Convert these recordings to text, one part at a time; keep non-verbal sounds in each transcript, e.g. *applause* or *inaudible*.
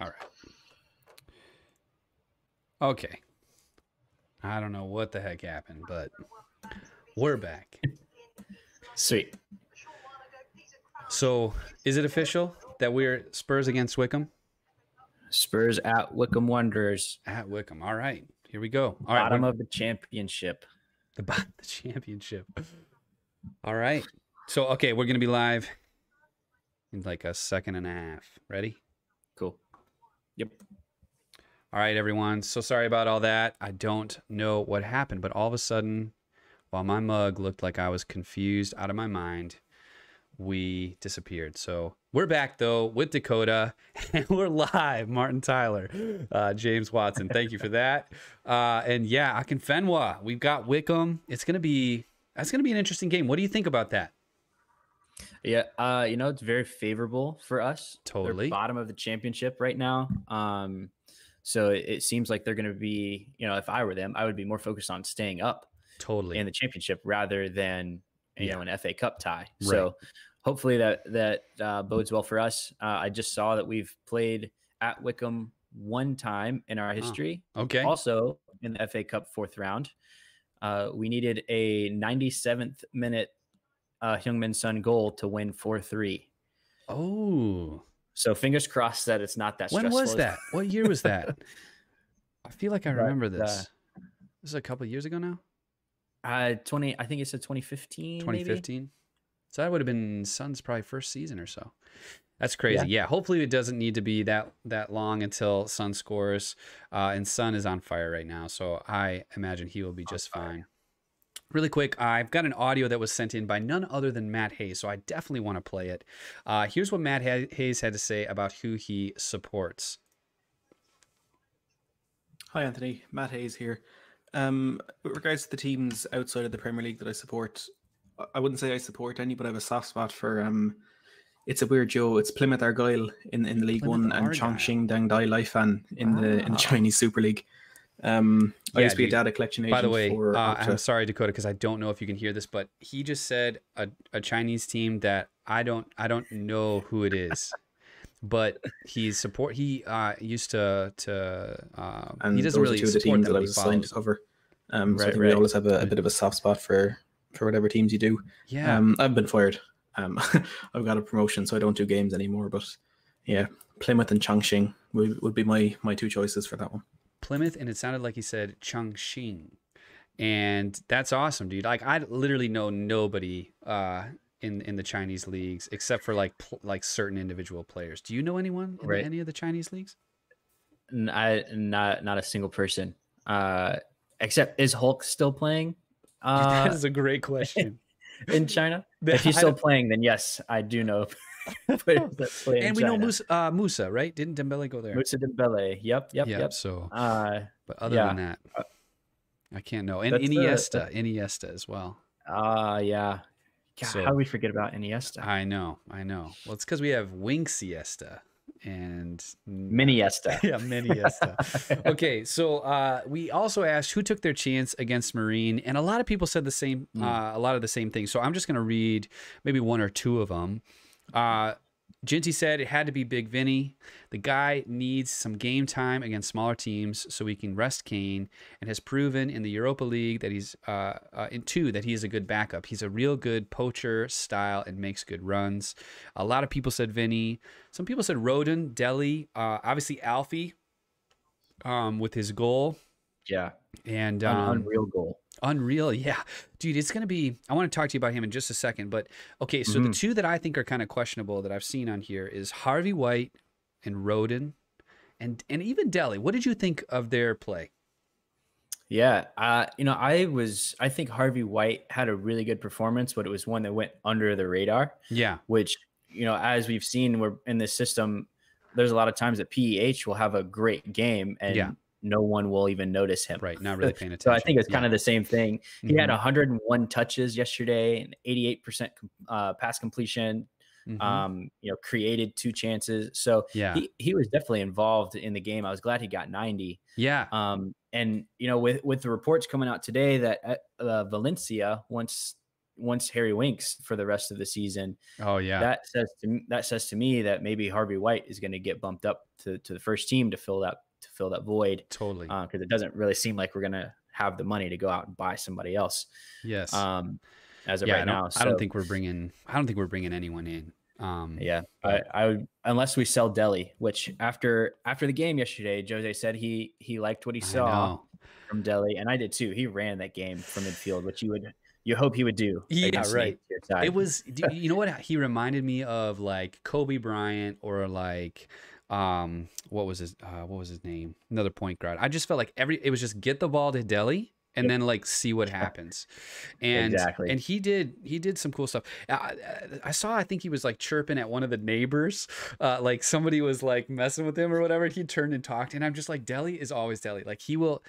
All right. Okay. I don't know what the heck happened, but we're back. Sweet. So, is it official that we're Spurs against Wycombe? Spurs at Wycombe Wanderers. At Wycombe. All right. Here we go. All right. Bottom of the championship. The bottom *laughs* the championship. All right. So, okay, we're going to be live in like a second and a half. Ready? Yep. All right, everyone. So sorry about all that. I don't know what happened, but all of a sudden, while my mug looked like I was confused out of my mind, we disappeared. So we're back though with Dakota, *laughs* and we're live. Martin Tyler, uh, James Watson. Thank you for that. Uh, and yeah, I can Akinfenwa. We've got Wycombe. It's gonna be that's gonna be an interesting game. What do you think about that? Yeah, uh, you know, it's very favorable for us. Totally. They're bottom of the championship right now. Um, so it, it seems like they're going to be, you know, if I were them, I would be more focused on staying up Totally. in the championship rather than you Yeah. know an FA Cup tie. Right. So hopefully that that uh, bodes well for us. Uh, I just saw that we've played at Wycombe one time in our history. okay. Also in the FA Cup fourth round, uh, we needed a 97th minute uh, Heung-min Son goal to win four three. Oh, So fingers crossed that it's not that. when was that? What year was that? *laughs* I feel like I But, remember uh, this. This is a couple years ago now. Uh, 20. I think it's said 2015. maybe? 2015. So that would have been Son's probably first season or so. That's crazy. Yeah. Hopefully it doesn't need to be that that long until Son scores. Uh, and Son is on fire right now, so I imagine he will be just fine. Really quick, I've got an audio that was sent in by none other than Matt Hayes, so I definitely want to play it. Uh, here's what Matt Hayes had to say about who he supports. Hi, Anthony. Matt Hayes here. Um, with regards to the teams outside of the Premier League that I support, I- wouldn't say I support any, but I have a soft spot for. Um, it's a weird Joe. It's Plymouth Argyle in, in the League Plymouth One and Argyle. Chongqing Dangdai Lifan in the in the Chinese Super League. Um, I Yeah, used to be a dude. data collection agent By the way, for uh, I'm sorry, Dakota, because I don't know if you can hear this, but he just said a, a Chinese team that I don't I don't know who it is, but he's support. He uh, used to to um, and he doesn't really two of the support teams that I was assigned to cover. Um, so Right, we always have a, a bit of a soft spot for for whatever teams you do. Yeah, Um, I've been fired. Um, *laughs* I've got a promotion, so I don't do games anymore. But yeah, Plymouth and Chongqing would, would be my my two choices for that one. Plymouth, and it sounded like he said Chongqing, and that's awesome, dude. Like I literally know nobody uh, in in the Chinese leagues except for like pl- like certain individual players. Do you know anyone in Right. any of the Chinese leagues? I not not a single person. Uh, except is Hulk still playing? Uh, that is a great question. *laughs* in China. *laughs* If he's still playing, then yes, I do know. *laughs* players that play and we know Musa, uh, Musa, right? Didn't Dembele go there? Musa Dembele. Yep, yep, yeah. yep. So, Uh, but other yeah. than that, Uh, I can't know. And that's the- Iniesta, *laughs* Iniesta as well. uh yeah. God, So- how do we forget about Iniesta? I know, I know. Well, it's because we have Wing Siesta and Miniesta. *laughs* yeah, Miniesta. okay, so uh, we also asked who took their chance against Marine, and a lot of people said the same, Mm. uh, a lot of the same things. So I'm just going to read maybe one or two of them. Uh, Ginty said it had to be Big Vinny. The guy needs some game time against smaller teams so he can rest Kane, and has proven in the Europa League that he's uh, uh, in two that he is a good backup. He's a real good poacher style and makes good runs. A lot of people said Vinny. Some people said Rodon, Dele, uh, obviously Alfie, um, with his goal yeah. and An um, unreal goal. Unreal, yeah, dude. It's gonna be. I want to talk to you about him in just a second, but okay. So the Mhm. two that I think are kind of questionable that I've seen on here is Harvey White and Rodon, and and even Dele. What did you think of their play? Yeah, uh, you know, I was I think Harvey White had a really good performance, but it was one that went under the radar, Yeah, which, you know, as we've seen we're in this system, there's a lot of times that PEH will have a great game and Yeah. No one will even notice him. right. Not really paying attention. *laughs* So I think it's kind of the same thing. He had Mhm, 101 touches yesterday and 88% uh, pass completion. mhm. Um, you know, created two chances. So yeah, he, he was definitely involved in the game. I was glad he got 90. yeah, Um, and you know, with with the reports coming out today that uh, uh, Valencia wants once Harry Winks for the rest of the season, Oh yeah. that says to me, that says to me that maybe Harvey White is going to get bumped up to, to the first team to fill that to fill that void totally. because it doesn't really seem like we're going to have the money to go out and buy somebody else yes. um, as of yeah. right I now. I don't think we're bringing. I don't think we're bringing anyone in. Um, Yeah, I, I would unless we sell Dele, which after after the game yesterday, Jose said he he liked what he saw from Dele, and I did too. He ran that game from midfield, which you would you hope he would do. Yeah, right. It was. *laughs* you know what he reminded me of? Like Kobe Bryant or like. Um, what was his? Uh, what was his name? Another point guard. I just felt like every. It was just get the ball to Dele and Yep. then like see what *laughs* happens and Exactly. and he did he did some cool stuff I, I saw i think he was like chirping at one of the neighbors uh like somebody was like messing with him or whatever he turned and talked and i'm just like Dele is always Dele like he will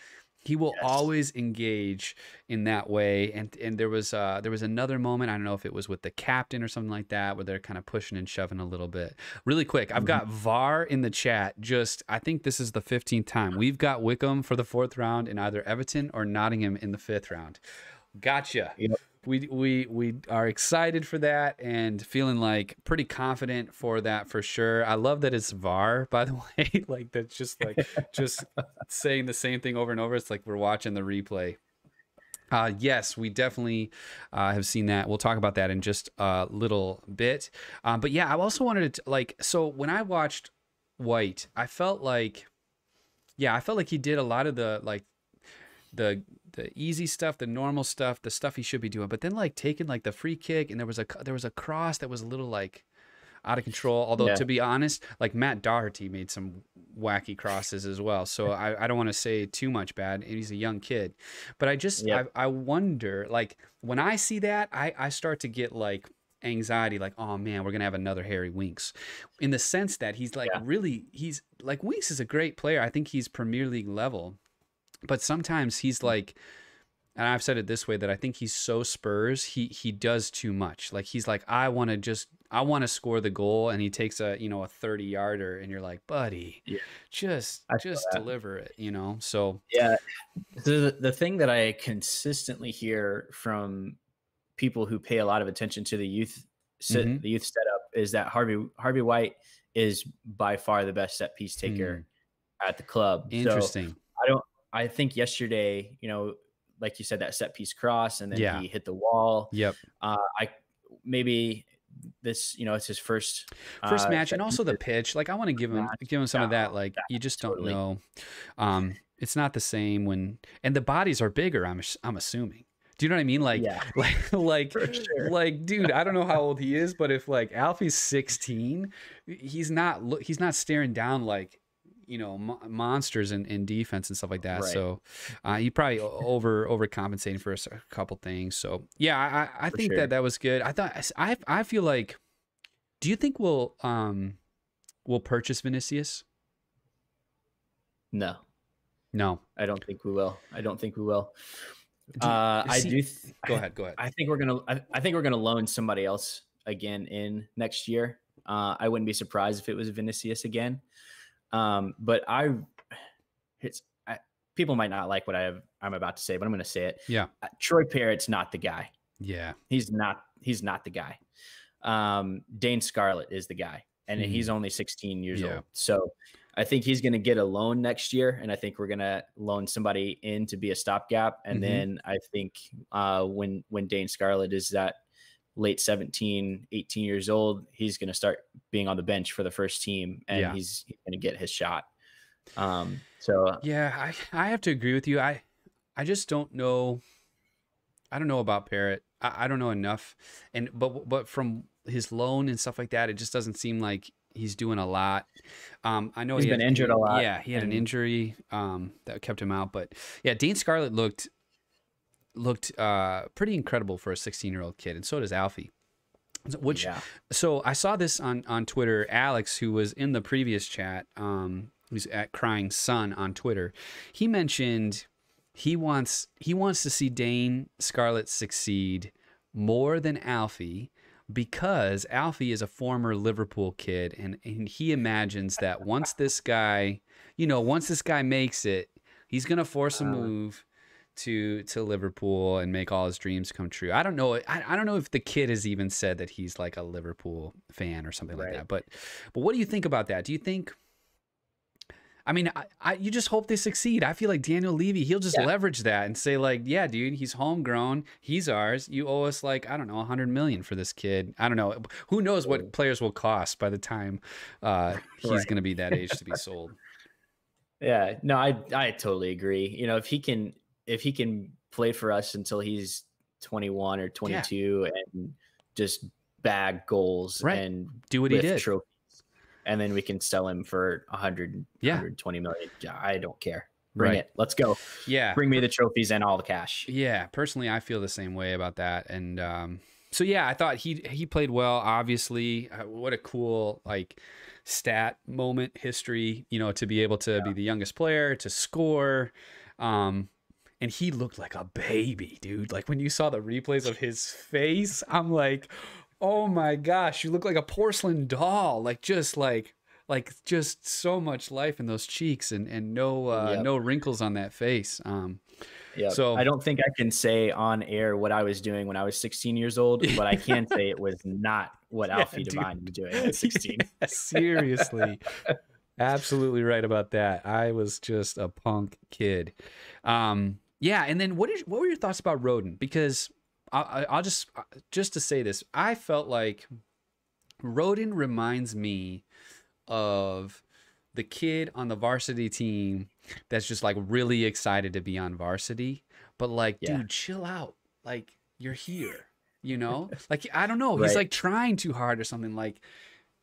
he will Yes. always engage in that way and and there was uh there was another moment i don't know if it was with the captain or something like that where they're kind of pushing and shoving a little bit really quick i've Mhm. got var in the chat just i think this is the 15th time we've got wycombe for the fourth round in either everton or nottingham in the fifth round gotcha Yep. We we we are excited for that and feeling like pretty confident for that for sure. I love that it's VAR *laughs* by the way. like that's just like just saying the same thing over and over. It's like we're watching the replay. Uh, yes, we definitely uh, have seen that. We'll talk about that in just a little bit. Um, but yeah, I also wanted to like so when I watched White, I felt like yeah, I felt like he did a lot of the like the the easy stuff, the normal stuff, the stuff he should be doing. But then like taking like the free kick and there was a there was a cross that was a little like out of control. Although Yeah. to be honest, like Matt Doherty made some wacky crosses as well. So *laughs* I, I don't want to say too much bad. And He's a young kid, but I just Yep. I, I wonder like when I see that I I start to get like anxiety like oh man we're gonna have another harry winks in the sense that he's like Yeah. really he's like winks is a great player i think he's premier league level but sometimes he's like and I've said it this way that I think he's so Spurs, he he does too much. Like he's like, I want to just I want to score the goal and he takes a, you know, a 30 yarder and you're like, buddy, Yeah. just I just that. deliver it, you know? So Yeah. The the thing that I consistently hear from people who pay a lot of attention to the youth set, Mhm. the youth setup is that Harvey Harvey White is by far the best set piece taker at the club. So interesting. I think yesterday, you know, like you said, that set piece cross and then Yeah. he hit the wall. yep. Uh, I maybe this, you know, it's his first First uh, match and also the pitch. Like I want to give him give him some of that. Like you just don't totally. know. Um, it's not the same when and the bodies are bigger. I'm I'm assuming. Do you know what I mean? Like yeah, *laughs* like like sure. like dude i don't know how old he is but if like alfie's 16 he's not look he's not staring down like you know mo- monsters in, in defense and stuff like that Right. so uh he probably over overcompensating for a, couple things so yeah i i, For think sure. that that was good i thought i i feel like do you think we'll um we'll purchase vinicius no, no I don't think we will. I don't think we will. Do uh, I see- do. Th- go ahead go ahead I think we're gonna. I, I think we're gonna loan somebody else again in next year. Uh, I wouldn't be surprised if it was Vinicius again. Um, but I, it's I, people might not like what I have. I'm about to say, but I'm going to say it. Yeah. Uh, Troy Parrott's not the guy. yeah He's not. He's not the guy. Um, Dane Scarlett is the guy, and Hmm. he's only 16 years Yeah. old. So. I think he's going to get a loan next year, and I think we're going to loan somebody in to be a stopgap. And Mhm. then I think uh, when when Dane Scarlett is that late 17, 18 years old, he's going to start being on the bench for the first team, and Yeah. he's, he's going to get his shot. Um, so Yeah, I I have to agree with you. I I just don't know. I don't know about Parrott. I, I don't know enough, and but but from his loan and stuff like that, it just doesn't seem like he's doing a lot. Um, I know He's he been had- injured a lot, Yeah, he had an injury um, that kept him out. But yeah, Dean Scarlett looked looked uh, pretty incredible for a 16 year old kid, and so does Alfie. Which yeah, so I saw this on on Twitter. Alex, who was in the previous chat, um, who's at Crying Sun on Twitter, he mentioned he wants he wants to see Dane Scarlett succeed more than Alfie because Alfie is a former Liverpool kid, and, and he imagines that once this guy, you know, once this guy makes it, he's gonna force a Uh. move to to Liverpool and make all his dreams come true. I don't know. I, I don't know if the kid has even said that he's like a Liverpool fan or something like that. But but what do you think about that? Do you think? I mean, I, I you just hope they succeed. I feel like Daniel Levy, he'll just Yeah. leverage that and say like, yeah, dude, he's homegrown, he's ours. You owe us like I don't know, 100 million for this kid. I don't know. Who knows what players will cost by the time uh, *laughs* he's Right. going to be that age to be *laughs* sold. Yeah, no, I I totally agree. You know, if he can if he can play for us until he's 21 or 22 and just bag goals Right. and Do what he did. trophies, and then we can sell him for 100 Yeah. 120 million. I don't care. Bring Right. it. Let's go. Yeah. Bring me the trophies and all the cash. Yeah, personally, I feel the same way about that. And um, so, yeah, I thought he he played well. Obviously, uh, what a cool like stat moment history. You know, to be able to be the youngest player to score. Um, and he looked like a baby, dude. Like when you saw the replays of his face, I'm like, oh my gosh, you look like a porcelain doll. Like just like like just so much life in those cheeks and and no uh, Yep. no wrinkles on that face. Um, Yeah. So- I don't think I can say on air what I was doing when I was 16 years old, but I can say it was not *laughs* what Yeah, Alfie dude. Devine was doing at 16. *laughs* Yeah, seriously. Absolutely right about that. I was just a punk kid. Um, yeah, and then what is what were your thoughts about Rodon? Because I, I, I'll just uh, just to say this, I felt like Rodon reminds me of the kid on the varsity team that's just like really excited to be on varsity, but like, Yeah. dude, chill out. Like you're here, you know? *laughs* like I don't know, he's Right. like trying too hard or something like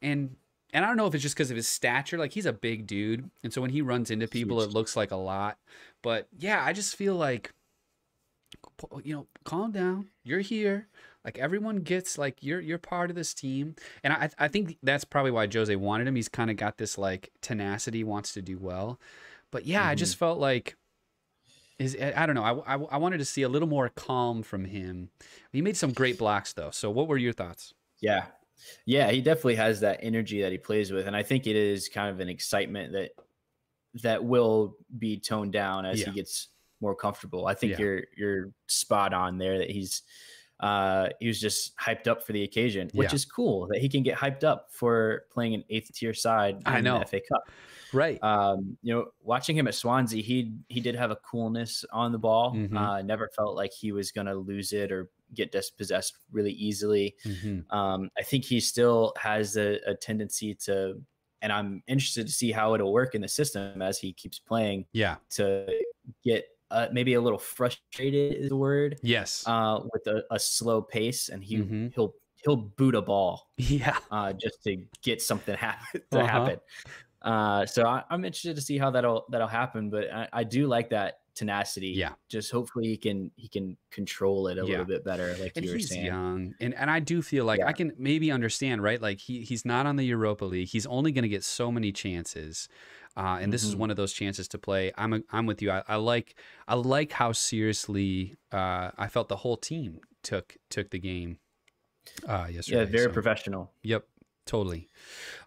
and and I don't know if it's just because of his stature. Like he's a big dude, and so when he runs into people, it looks like a lot. But yeah, I just feel like, you know, calm down. You're here. Like everyone gets like you're you're part of this team, and I I think that's probably why Jose wanted him. He's kind of got this like tenacity, wants to do well. But yeah, I Mm-hmm. just felt like is I don't know. I, I I wanted to see a little more calm from him. He made some great blocks though. So what were your thoughts? Yeah. Yeah, he definitely has that energy that he plays with. And I think it is kind of an excitement that that will be toned down as Yeah. he gets more comfortable. I think Yeah. you're you're spot on there that he's uh he was just hyped up for the occasion, which Yeah. is cool that he can get hyped up for playing an eighth tier side I know. the FA Cup. Right. Um, you know, watching him at Swansea, he he did have a coolness on the ball. Mhm. Uh, never felt like he was gonna lose it or get dispossessed really easily. Mhm. Um, I think he still has a, a tendency to, and I'm interested to see how it'll work in the system as he keeps playing Yeah. to get uh, maybe a little frustrated is the word Yes. uh, with a, a slow pace, and he Mhm. he'll he'll boot a ball yeah. uh, just to get something *laughs* happen to Uh-huh. happen. Uh, so I, I'm interested to see how that'll that'll happen, but I, I do like that tenacity. Yeah. Just hopefully he can he can control it a Yeah. little bit better, like and you were he's saying. young and and i do feel like i can maybe understand right like he he's not on the europa league he's only going to get so many chances uh, and this is Mhm. one of those chances to play i'm a, i'm with you I, I like i like how seriously uh, i felt the whole team took took the game uh yesterday Yeah, very so- professional. Yep, totally.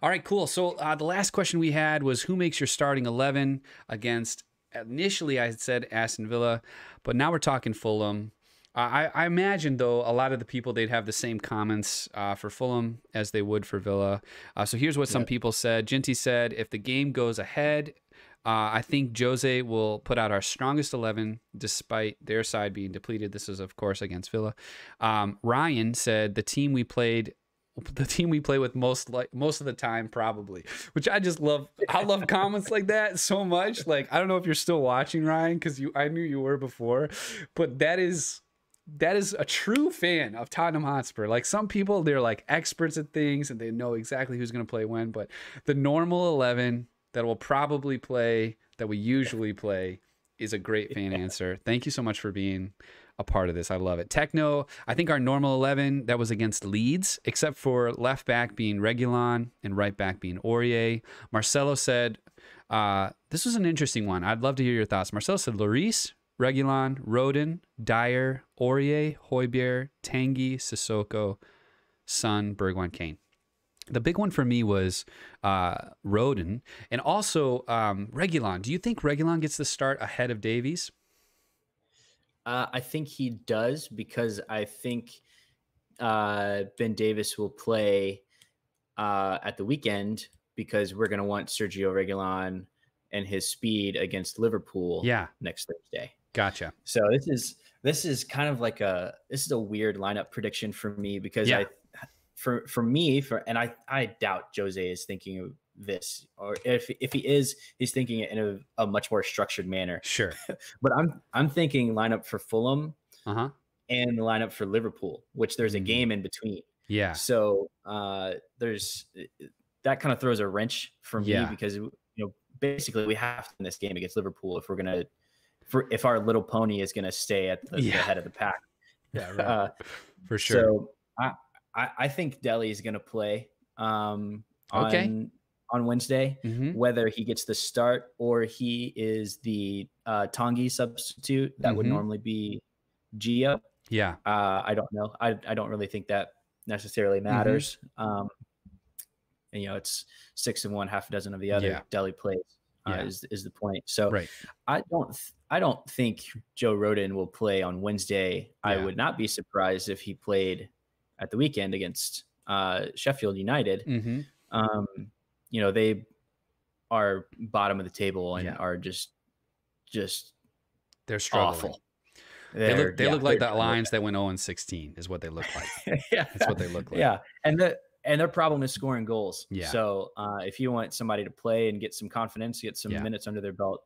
All right, cool. So uh, the last question we had was who makes your starting 11 against, initially I had said Aston Villa, but now we're talking Fulham. I, I imagine, though, a lot of the people, they'd have the same comments uh, for Fulham as they would for Villa. Uh, so here's what some people said. Ginty said, if the game goes ahead, uh, I think Jose will put out our strongest 11 despite their side being depleted. This is, of course, against Villa. Um, Ryan said the team we played *laughs* the team we play with most like most of the time probably which i just love i love comments like that so much. Like i don't know if you're still watching ryan because you i knew you were before but that is that is a true fan of tottenham hotspur. Like some people they're like experts at things and they know exactly who's going to play when but the normal 11 that will probably play that we usually play is a great fan answer. Thank you so much for being a part of this. I love it. Techno, I think our normal 11 that was against Leeds, except for left back being Reguilón and right back being Aurier. Marcelo said, uh, this was an interesting one. I'd love to hear your thoughts. Marcelo said Lloris, Reguilón, Rodon, Dier, Aurier, Højbjerg, Tanguy, Sissoko, Son, Bergwijn, Kane. The big one for me was uh, Rodon and also um, Reguilón. Do you think Reguilón gets the start ahead of Davies? Uh, I think he does because I think uh, Ben Davies will play uh, at the weekend because we're going to want Sergio Reguilón and his speed against Liverpool Yeah, next Thursday. gotcha. So this is this is kind of like a this is a weird lineup prediction for me because Yeah. I for for me for and I I doubt Jose is thinking of this or if if he is he's thinking it in a, a much more structured manner. Sure. *laughs* But I'm I'm thinking lineup for Fulham Uh huh. and the lineup for Liverpool, which there's a Mhm. game in between. Yeah. So uh, there's that kind of throws a wrench for me Yeah. because you know basically we have to win this game against Liverpool if we're gonna for if our little pony is gonna stay at the, the head of the pack. *laughs* Yeah. *laughs* Uh, For sure. So I, I I think Dele is gonna play um, Okay. on Wednesday. Mhm. Whether he gets the start or he is the uh, Tanguy substitute, that would Mhm. normally be Gia. Yeah. Uh, I don't know. I, I don't really think that necessarily Mm-hmm. matters. Um, and, you know, it's six and one, half a dozen of the other. Yeah. Dele plays uh, Yeah. is is the point. So Right. I don't th- I don't think Joe Rodon will play on Wednesday. I would not be surprised if he played at the weekend against uh, Sheffield United. Mm-hmm. Um, you know, they are bottom of the table and Yeah. are just just They're struggling. awful. They They're- look. They yeah, look like that Lions that went 0 and 16 is what they look like. *laughs* yeah, That's what they look like. Yeah, and the and their problem is scoring goals. Yeah. So uh, if you want somebody to play and get some confidence, get some Yeah. minutes under their belt,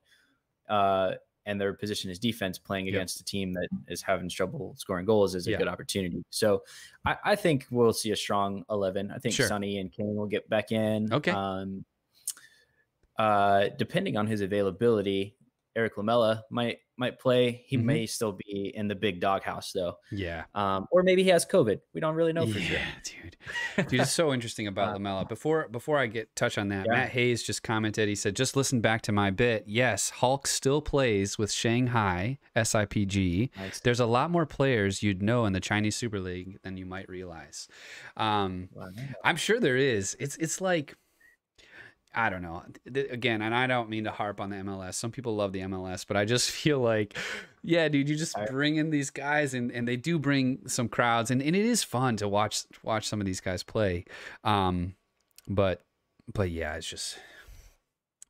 uh, and their position is defense, playing Yep. against a team that is having trouble scoring goals is a Yeah. good opportunity. So I, I think we'll see a strong eleven. I think Sure. Sonny and Kane will get back in. Okay. Um, uh, depending on his availability, Eric Lamela might might play. He Mhm. may still be in the big doghouse though, Yeah. um, or maybe he has COVID. We don't really know for sure. yeah, dude. Dude, it's so interesting about *laughs* Uh, Lamela. Before before I get touch on that, Yeah. Matt Hayes just commented. He said, "Just listen back to my bit. Yes, Hulk still plays with Shanghai SIPG. Nice. There's a lot more players you'd know in the Chinese Super League than you might realize. Um, Wow. I'm sure there is. It's it's like I don't know. Again, and I don't mean to harp on the MLS. Some people love the MLS, but I just *laughs* feel like, yeah, dude, you just bring in these guys, and, and they do bring some crowds, and, and it is fun to watch watch some of these guys play. Um, but but yeah, it's just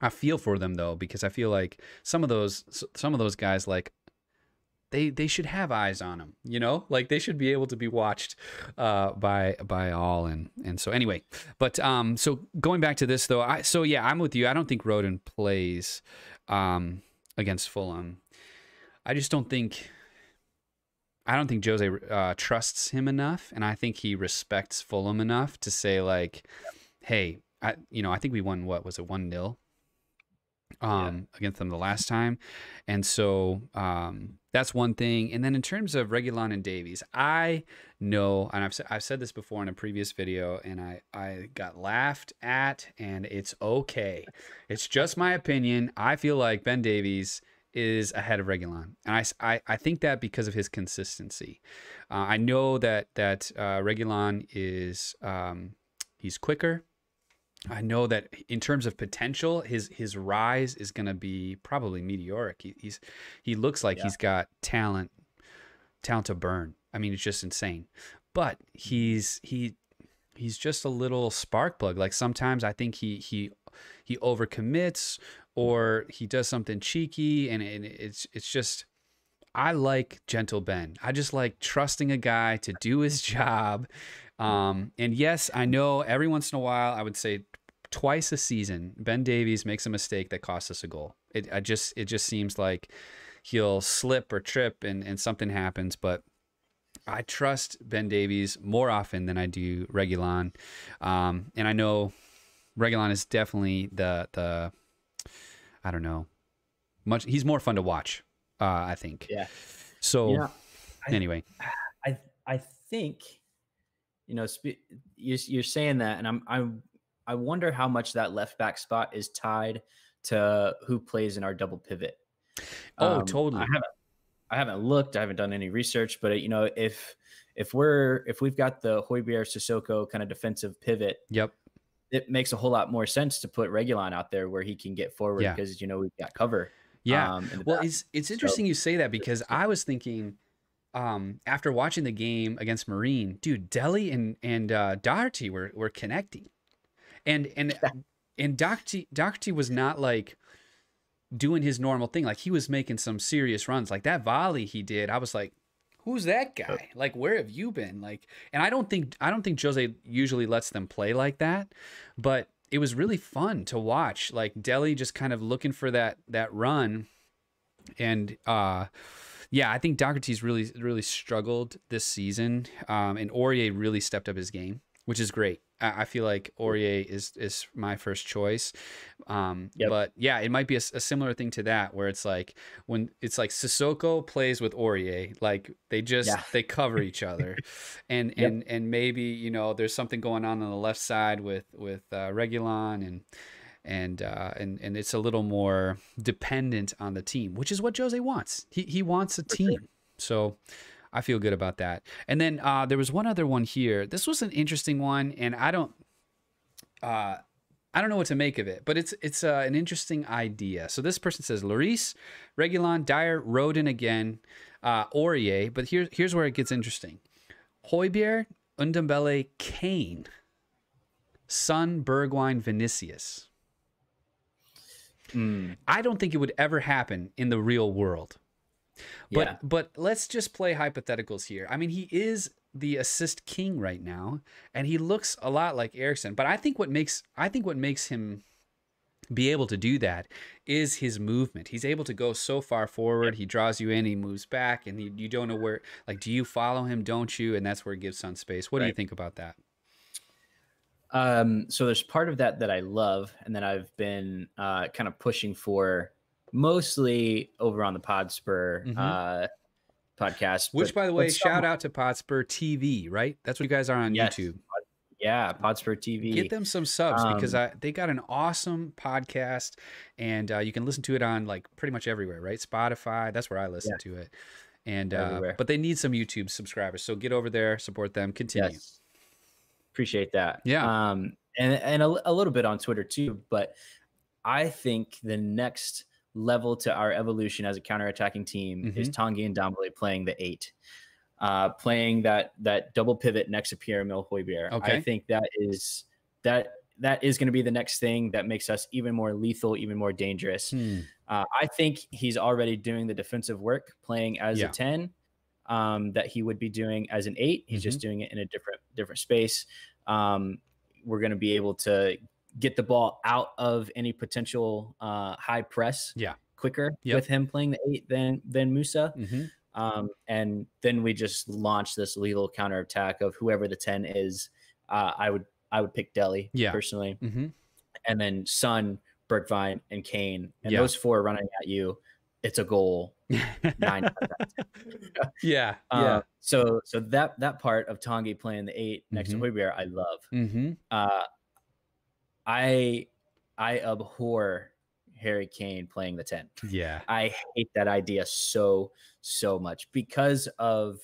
I feel for them though because I feel like some of those some of those guys like they they should have eyes on them you know? Like they should be able to be watched uh, by by all and and so anyway. But um so going back to this though i so yeah i'm with you. I don't think rodon plays um against fulham. I just don't think i don't think jose uh, trusts him enough and i think he respects fulham enough to say like hey i you know i think we won what was it 1-0 um, yeah. against them the last time. And so um, that's one thing. And then in terms of Reguilón and Davies, I know, and I've, I've said this before in a previous video, and I, I got laughed at, and it's okay. It's just my opinion. I feel like Ben Davies is ahead of Reguilón. And I, I, I think that because of his consistency. Uh, I know that, that uh, Reguilón is, um, he's quicker I know that in terms of potential, his his rise is going to be probably meteoric. He, he's he looks like Yeah. he's got talent, talent to burn. I mean, it's just insane. But he's he he's just a little spark plug. Like sometimes I think he he he overcommits or he does something cheeky, and, and it's it's just. I like gentle Ben. I just like trusting a guy to do his *laughs* job. Um, and yes, I know every once in a while, I would say twice a season, Ben Davies makes a mistake that costs us a goal. It I just it just seems like he'll slip or trip and, and something happens, but I trust Ben Davies more often than I do Reguilón. Um, and I know Reguilón is definitely the the I don't know much he's more fun to watch, uh, I think. Yeah. So Yeah. Anyway, I I think you know spe- you're, you're saying that, and I'm I'm I wonder how much that left back spot is tied to who plays in our double pivot. Oh, Um, totally. I haven't I haven't looked. I haven't done any research, but you know if if we're if we've got the Højbjerg Sissoko kind of defensive pivot, yep. it makes a whole lot more sense to put Reguilón out there where he can get forward Yeah. because you know we've got cover. Yeah. Um, Well, back. it's it's interesting you say that because I was thinking um after watching the game against Marine, dude, Dele and and uh Doherty were were connecting. And and and Doherty Doherty was not like doing his normal thing. Like he was making some serious runs. Like that volley he did, I was like, who's that guy? Like where have you been? Like and I don't think I don't think Jose usually lets them play like that, but it was really fun to watch. Like Dele just kind of looking for that that run and uh yeah, I think Doherty's really really struggled this season, um, and Aurier really stepped up his game, which is great. I, feel like Aurier is is my first choice, um, Yep. but yeah, it might be a similar thing to that, where it's like when it's like Sissoko plays with Aurier, like they just Yeah. they cover *laughs* each other, and Yep. and and maybe you know there's something going on on the left side with with uh, Reguilón and and uh, and and it's a little more dependent on the team, which is what Jose wants. He he wants a team, so I feel good about that. And then uh, there was one other one here. This was an interesting one, and I don't. Uh, I don't know what to make of it, but it's it's uh, an interesting idea. So this person says Lloris, Reguilón, Dier, Rodon again, uh, Aurier. But here's here's where it gets interesting: Højbjerg, Ndombele, Kane, Son, Bergwijn, Vinicius. Mm, I don't think it would ever happen in the real world. But yeah. but let's just play hypotheticals here. I mean, he is the assist king right now, and he looks a lot like Eriksen. But I think what makes I think what makes him be able to do that is his movement. He's able to go so far forward. He draws you in, he moves back, and he, you don't know where. Like, do you follow him? Don't you? And that's where it gives Son space. What do you think about that? Um, so there's part of that that I love, and that I've been uh, kind of pushing for, mostly over on the Podspur Mhm. uh, podcast. Which, but- by the way, some- shout out to Podspur TV. Right? That's what you guys are on Yes. YouTube. Yeah, Podspur TV. Get them some subs because Um, I, they got an awesome podcast, and uh, you can listen to it on like pretty much everywhere, right? Spotify, that's where I listen to it. And uh, but they need some YouTube subscribers, so get over there, support them, continue. Yes. Appreciate that. Yeah. Um, and and a, a little bit on Twitter too, but I think the next level to our evolution as a counterattacking team is Mhm. Tanguy and Ndombele playing the eight, uh, playing that that double pivot next to Pierre Emile Højbjerg. Okay. I think that is that that is going to be the next thing that makes us even more lethal, even more dangerous. Hmm. Uh, I think he's already doing the defensive work, playing as Yeah. a ten, um, that he would be doing as an 8 He's Mm-hmm. just doing it in a different different space. Um, we're going to be able to get the ball out of any potential uh, high press, Yeah. quicker Yep. with him playing the eight than than Musa. Mhm. Um, and then we just launch this lethal counterattack of whoever the ten is. Uh, I would I would pick Dele Yeah. personally Mhm. and then Son, Bergwijn, and Kane, and Yeah. those four running at you, it's a goal. Nine. times out of 10. *laughs* yeah. Uh, Yeah. So so that that part of Tanguy playing the eight next Mhm. to Højbjerg, I love. Mm-hmm. Uh, I I abhor Harry Kane playing the ten. Yeah. *laughs* I hate that idea so so much because of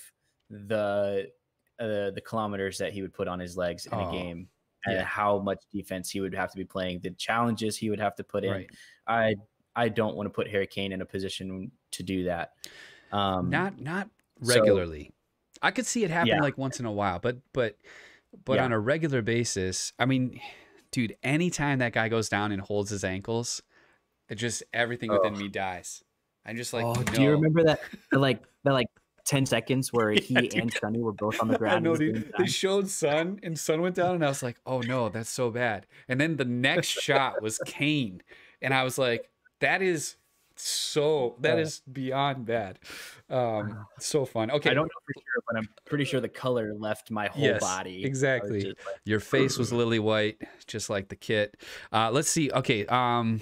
the uh, the kilometers that he would put on his legs in Oh, a game and yeah. how much defense he would have to be playing, the challenges he would have to put in. Right. I I don't want to put Harry Kane in a position to do that. Um, not not so- regularly. I could see it happen Yeah. like once in a while, but but but Yeah. on a regular basis, I mean, dude, anytime that guy goes down and holds his ankles, it just everything within Oh. me dies. I'm just like, oh, no. do you remember that? The, like the like ten seconds where *laughs* he Yeah, dude. and Sonny were both on the ground. *laughs* I ground. know, at dude. They showed Son, and Son went down, and I was like, "Oh no, that's so bad." And then the next shot was Kane, and I was like, "That is so. That Uh. is beyond bad. Um, so fun. Okay, I don't know for sure, but I'm pretty sure the color left my whole Yes, body. Exactly. like, Your face was lily white, just like the kit. Uh, let's see. Okay. Um,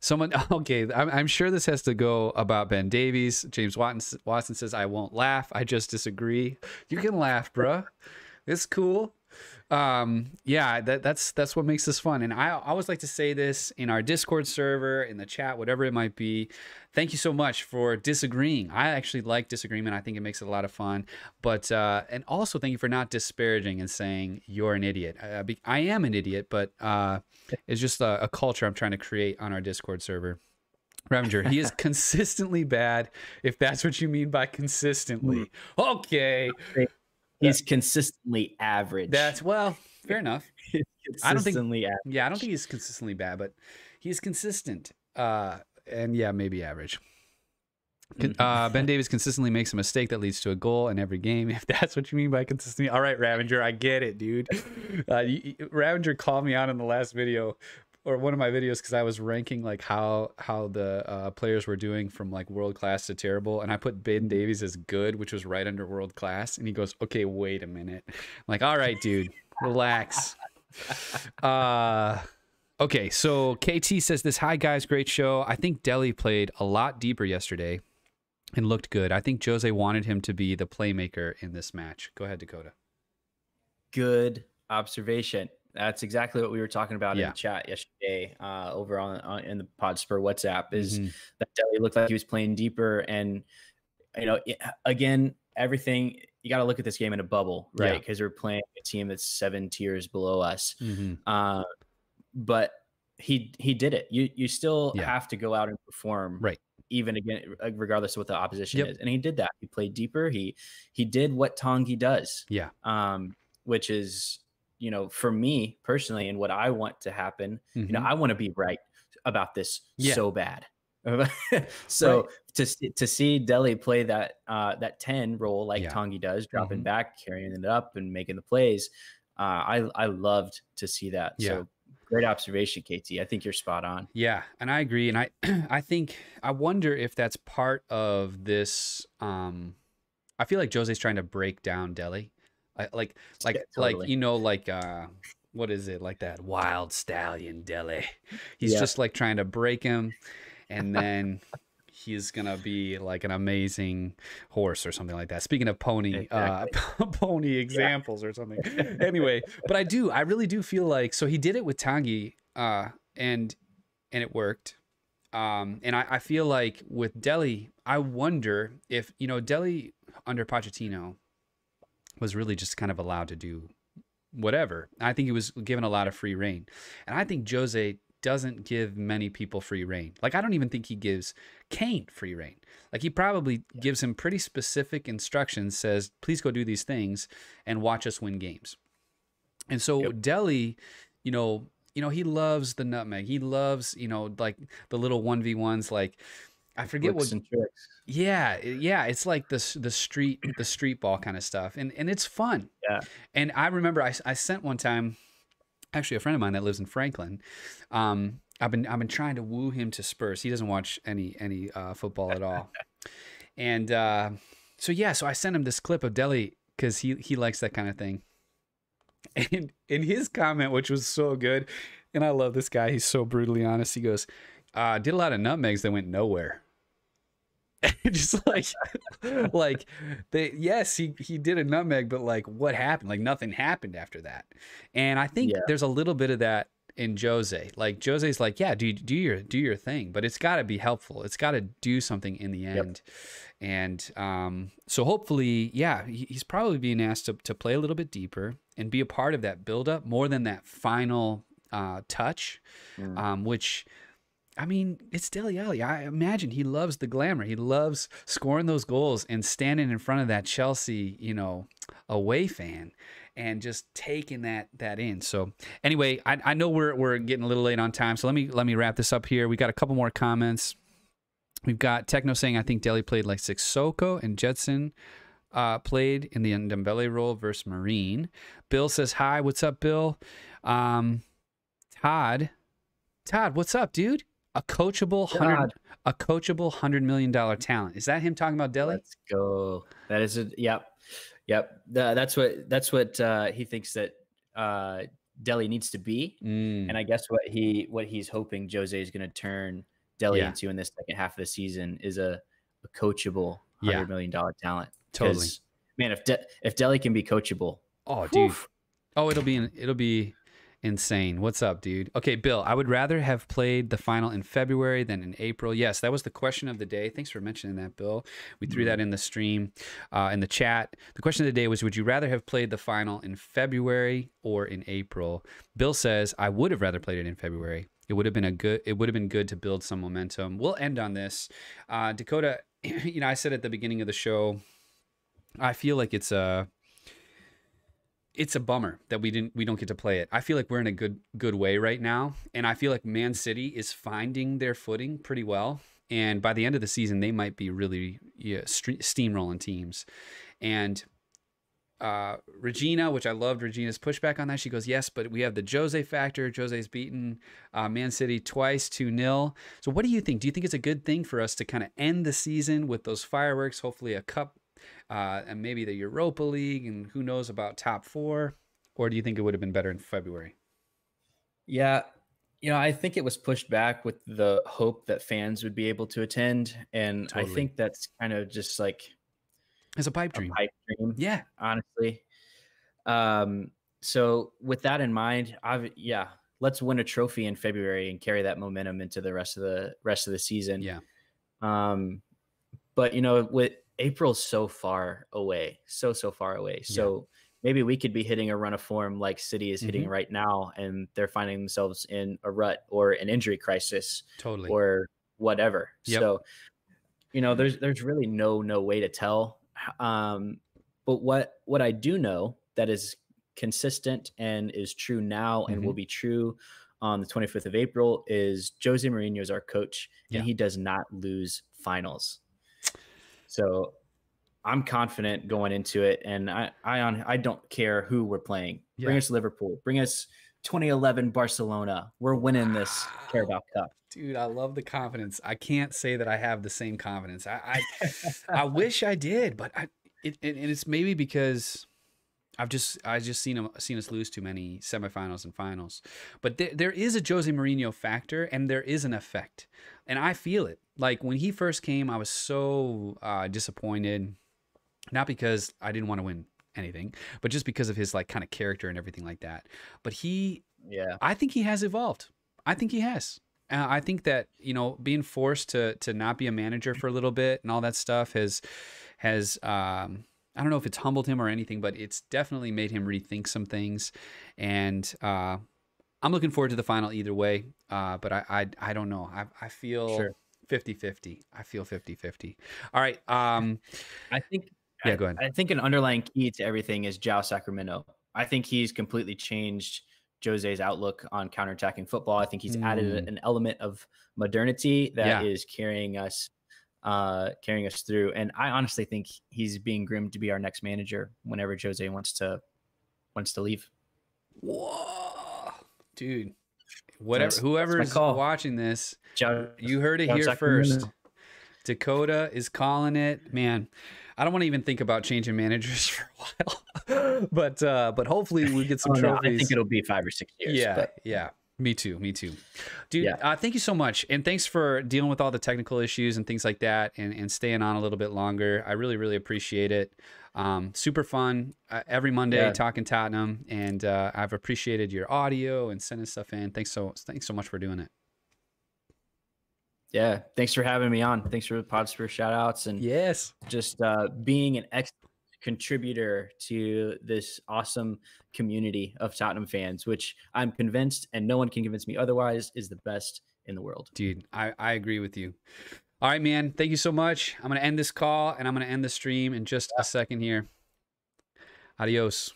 someone. *laughs* Okay. I'm, I'm sure this has to go about Ben Davies. James Watson, Watson says, "I won't laugh. I just disagree." You can laugh, bruh. It's cool. Um, yeah, that, that's that's what makes this fun. And I, I always like to say this in our Discord server, in the chat, whatever it might be. Thank you so much for disagreeing. I actually like disagreement. I think it makes it a lot of fun. But uh, and also thank you for not disparaging and saying you're an idiot. I, I be- I am an idiot, but uh, it's just a, a culture I'm trying to create on our Discord server. Ravager, he is *laughs* consistently bad, if that's what you mean by consistently. Okay. He's consistently average. That's well, fair enough. *laughs* I don't think- average. Yeah, I don't think he's consistently bad, but he's consistent. Uh, and yeah, maybe average. Mhm. Uh, ben *laughs* Davies consistently makes a mistake that leads to a goal in every game. *laughs* If that's what you mean by consistently, all right, Ravenger, I get it, dude. Uh, you, Ravager called me out in the last video or one of my videos because I was ranking like how how the uh, players were doing from like world class to terrible, and I put Ben Davies as good, which was right under world class, and he goes, "Okay, wait a minute." I'm *laughs* like, all right, dude, relax. *laughs* Uh, okay, so KT says this. Hi guys, great show. I think Dele played a lot deeper yesterday and looked good. I think Jose wanted him to be the playmaker in this match. Go ahead, Dakota. Good observation. That's exactly what we were talking about Yeah. in the chat yesterday uh, over on, on in the Podspur WhatsApp. Is Mhm. that Dele looked like he was playing deeper, and you know, again, everything you got to look at this game in a bubble, right? Because we're playing a team that's seven tiers below us. Mhm. Uh, but he he did it. You you still Yeah. have to go out and perform, Right. Even again, uh, regardless of what the opposition Yep. is, and he did that. He played deeper. He he did what Tanguy does, Yeah. um, which is you know for me personally, and what I want to happen. You know, Mhm. I want to be right about this Yeah. so bad. *laughs* so to to see Dele play that uh, that ten role like Yeah. Tanguy does, dropping Mhm. back, carrying it up, and making the plays, uh, I I loved to see that. Yeah. So great observation, KT. I think you're spot on. Yeah, and I agree, and I *clears throat* I think I wonder if that's part of this. Um, I feel like Jose's trying to break down Dele, I, like like Yeah, like you know like uh, what is it like that wild stallion Dele? He's Yeah. just like trying to break him, and then. He's gonna be like an amazing horse or something like that. Speaking of pony, uh, *laughs* pony examples or something. *laughs* anyway, but I do, I really do feel like so he did it with Tanguy, uh, and and it worked. Um, and I, I feel like with Dele, I wonder if you know Dele under Pochettino was really just kind of allowed to do whatever. I think he was given a lot of free reign, and I think Jose doesn't give many people free reign. Like I don't even think he gives Kane free reign. Like he probably gives him pretty specific instructions, says, "Please go do these things and watch us win games." And so Yep. Dele, you know, you know, he loves the nutmeg. He loves, you know, like the little one v ones. Like I forget Flicks what. Yeah, yeah, it's like the the street the street ball kind of stuff, and and it's fun. Yeah. And I remember I, I sent one time, actually a friend of mine that lives in Franklin. Um, I've been I've been trying to woo him to Spurs. He doesn't watch any any uh, football at all, *laughs* and uh, so yeah, so I sent him this clip of Dele because he he likes that kind of thing. *laughs* And in his comment, which was so good, and I love this guy. He's so brutally honest. He goes, uh, "Did a lot of nutmegs that went nowhere." *laughs* just like like they yes he he did a nutmeg but like what happened? Like nothing happened after that. And i think Yeah. there's a little bit of that in jose. Like jose's like yeah do do your do your thing but it's got to be helpful. It's got to do something in the end. And um so hopefully yeah he- he's probably being asked to, to play a little bit deeper and be a part of that build up more than that final uh touch Mm. um, which I mean, it's Dele Alli. I imagine he loves the glamour. He loves scoring those goals and standing in front of that Chelsea, you know, away fan and just taking that that in. So anyway, I, I know we're we're getting a little late on time, so let me let me wrap this up here. We got a couple more comments. We've got Techno saying I think Dele played like six Sissoko and Gedson uh, played in the Ndombele role versus Marine. Bill says hi. What's up, Bill? Um, Todd, Todd, what's up, dude? A coachable hundred, a coachable hundred million dollar talent. Is that him talking about Dele? Let's go. That is a yep, yep. Tha- that's what that's what uh, he thinks that uh, Dele needs to be, Mm, and I guess what he what he's hoping Jose is going to turn Dele Yeah. into in this second half of the season is a, a coachable Yeah. hundred million dollar talent. Totally. Man, if De- if Dele can be coachable, oh, dude. Oh, it'll be it'll be insane. What's up, dude? Okay, Bill. I would rather have played the final in February than in April. Yes, that was the question of the day. Thanks for mentioning that, Bill. We threw that in the stream, uh, in the chat. The question of the day was: Would you rather have played the final in February or in April? Bill says I would have rather played it in February. it would have been a good it would have been good to build some momentum. We'll end on this. Uh, Dakota, *clears throat* you know, I said at the beginning of the show, I feel like it's a it's a bummer that we didn't we don't get to play it. I feel like we're in a good good way right now, and I feel like Man City is finding their footing pretty well. And by the end of the season, they might be really yeah, steamrolling teams. And uh, Regina, which I loved Regina's pushback on that. She goes, Yes, but we have the Jose factor. Jose's beaten uh, Man City twice, 2 0. So, what do you think? Do you think it's a good thing for us to kind of end the season with those fireworks, hopefully a cup uh, and maybe the Europa League, and who knows about top four? Or do you think it would have been better in February? Yeah, you know, I think it was pushed back with the hope that fans would be able to attend. And totally. I think that's kind of just like it's a pipe dream. A pipe dream. Yeah. Honestly. Um, so with that in mind, I've yeah, let's win a trophy in February and carry that momentum into the rest of the rest of the season. Yeah. Um, but you know, with April so far away, so so far away. So yeah. maybe we could be hitting a run of form like City is hitting mm-hmm. right now, and they're finding themselves in a rut or an injury crisis, totally, or whatever. Yep. So, you know, there's there's really no no way to tell um, but what what I do know that is consistent and is true now and mm-hmm. will be true on the 25th of April is Jose Mourinho is our coach and he does not lose finals. So I'm confident going into it and I I on I don't care who we're playing. Yeah. Bring us Liverpool. Bring us 2011 Barcelona. We're winning this ah, Carabao Cup. Dude, I love the confidence. I can't say that I have the same confidence. I I, *laughs* I wish I did, but I it, it, and it's maybe because I've just I just seen him seen us lose too many semifinals and finals. But there, there is a Jose Mourinho factor and there is an effect. And I feel it. Like when he first came, I was so uh, disappointed. Not because I didn't want to win anything, but just because of his like kind of character and everything like that. But he yeah. I think he has evolved. I think he has. Uh, I think that you know being forced to to not be a manager for a little bit and all that stuff has has um, I don't know if it's humbled him or anything, but it's definitely made him rethink some things. And uh, I'm looking forward to the final either way. Uh, but I, I I don't know. I I feel sure. 50-50. I feel 50-50. All right. Um, I think yeah, go ahead. I, I think an underlying key to everything is João Sacramento. I think he's completely changed Jose's outlook on counterattacking football. I think he's mm. added an element of modernity that yeah. is carrying us uh carrying us through and I honestly think he's being groomed to be our next manager whenever Jose wants to wants to leave. Whoa. Dude. Whatever that's, whoever's that's watching this, you heard it here first. Dakota is calling it. Man, I don't want to even think about changing managers *laughs* for a while, *laughs* but uh, but hopefully we get some oh, trophies. No, I think it'll be five or six years. Yeah, but. yeah. Me too. Me too, dude. Yeah. Uh, thank you so much, and thanks for dealing with all the technical issues and things like that, and and staying on a little bit longer. I really, really appreciate it. Um, super fun uh, every Monday yeah. talking Tottenham, and uh, I've appreciated your audio and sending stuff in. Thanks so thanks so much for doing it. Yeah, thanks for having me on. Thanks for the Podspur shout outs and yes, just uh, being an ex contributor to this awesome community of Tottenham fans, which I'm convinced, and no one can convince me otherwise, is the best in the world. Dude, I, I agree with you. All right, man. Thank you so much. I'm going to end this call and I'm going to end the stream in just a second here. Adios.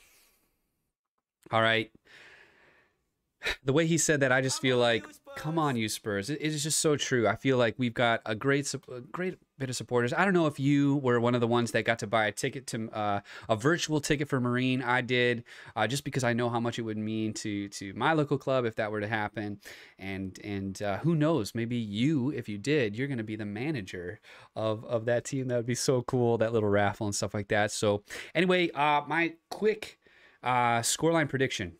All right. *sighs* The way he said that, I just feel like Come on, you Spurs! It, it is just so true. I feel like we've got a great, a great bit of supporters. I don't know if you were one of the ones that got to buy a ticket to uh, a virtual ticket for Marine. I did, uh, just because I know how much it would mean to to my local club if that were to happen. And and uh, who knows? Maybe you, if you did, you're going to be the manager of of that team. That would be so cool. That little raffle and stuff like that. So anyway, uh, my quick uh, scoreline prediction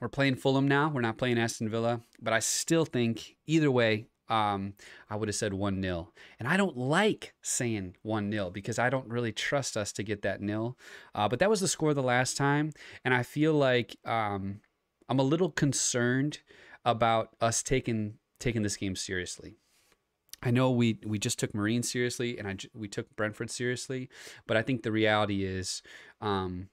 we're playing Fulham now. We're not playing Aston Villa, but I still think either way, um, I would have said 1 0. And I don't like saying 1 0 because I don't really trust us to get that nil. Uh, but that was the score the last time. And I feel like um, I'm a little concerned about us taking taking this game seriously. I know we we just took Marine seriously and I we took Brentford seriously, but I think the reality is um,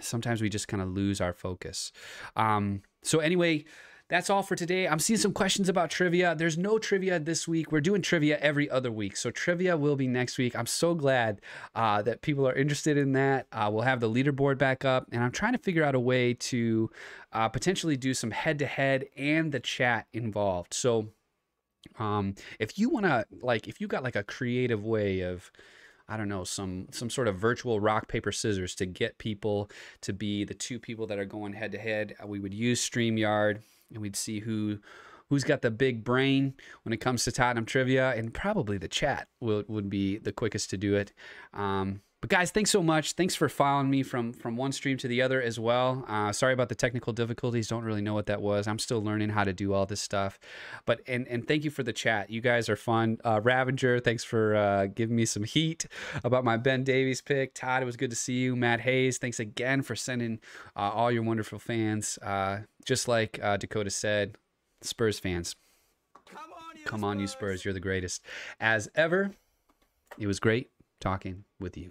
sometimes we just kind of lose our focus. Um, so anyway, that's all for today. I'm seeing some questions about trivia. There's no trivia this week. We're doing trivia every other week. So trivia will be next week. I'm so glad uh, that people are interested in that. Uh, we'll have the leaderboard back up. And I'm trying to figure out a way to uh, potentially do some head to head and the chat involved. So um, if you want to, like, if you got like a creative way of, I don't know, some some sort of virtual rock paper scissors to get people to be the two people that are going head to head. We would use StreamYard and we'd see who who's got the big brain when it comes to Tottenham trivia, and probably the chat would would be the quickest to do it. Um, but guys, thanks so much. Thanks for following me from from one stream to the other as well. Uh, sorry about the technical difficulties. Don't really know what that was. I'm still learning how to do all this stuff. But and and thank you for the chat. You guys are fun. Uh, Ravenger, thanks for uh, giving me some heat about my Ben Davies pick. Todd, it was good to see you. Matt Hayes, thanks again for sending uh, all your wonderful fans. Uh, just like uh, Dakota said, Spurs fans. Come on, you Come on, Spurs. you Spurs. You're the greatest. As ever, it was great talking with you.